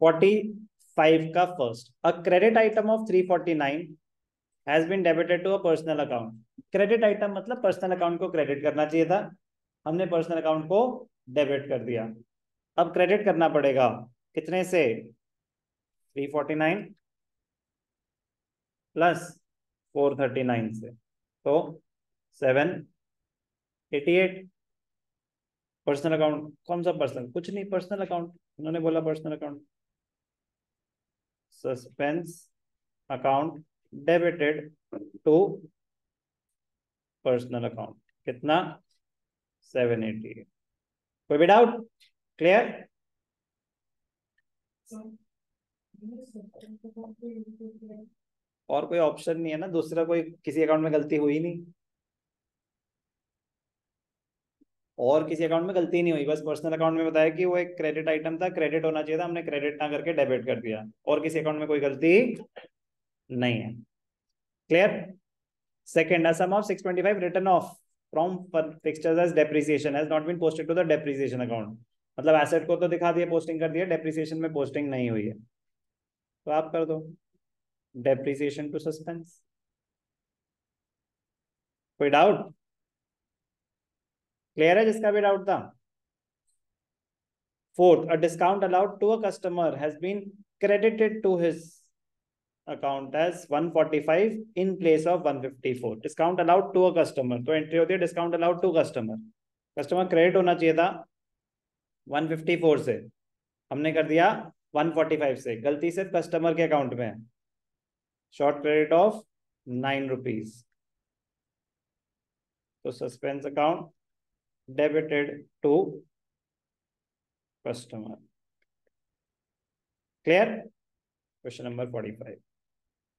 Forty five का first a credit item of three forty nine has been debited to a personal account credit item मतलब personal account को credit करना चाहिए था। हमने personal account को डेबिट कर दिया। अब क्रेडिट करना पड़ेगा। कितने से? Three forty nine plus four thirty nine से। तो seven eighty eight personal account कौन सा पर्सनल कुछ नहीं पर्सनल अकाउंट उन्होंने बोला personal account suspense account debited to personal account कितना? सेवन एटी कोई भी डाउट क्लियर और कोई ऑप्शन नहीं है ना? दूसरा कोई किसी अकाउंट में गलती हुई नहीं? और किसी अकाउंट में गलती नहीं हुई, बस पर्सनल अकाउंट में बताया कि वो एक क्रेडिट आइटम था क्रेडिट होना चाहिए था, हमने क्रेडिट ना करके डेबिट कर दिया। और किसी अकाउंट में कोई गलती नहीं है। Clear second a sum of 625 written off from fixtures as depreciation has not been posted to the depreciation account. मतलब एसेट को तो दिखा दिया पोस्टिंग कर दिया डेप्रिसिएशन में पोस्टिंग नहीं हुई है। तो आप कर दो। डेप्रिसिएशन टू सस्पेंस कोई डाउट क्लियर है जिसका भी डाउट था? Fourth a discount allowed to a customer has been credited to his account as 145 in place of 154 discount allowed to a customer. तो एंट्री होती है discount allowed to customer customer credit होना चाहिए था 154 से। हमने कर दिया 145 से। गलती से कस्टमर के अकाउंट में short credit of nine rupees तो suspense account debited to customer clear question number 45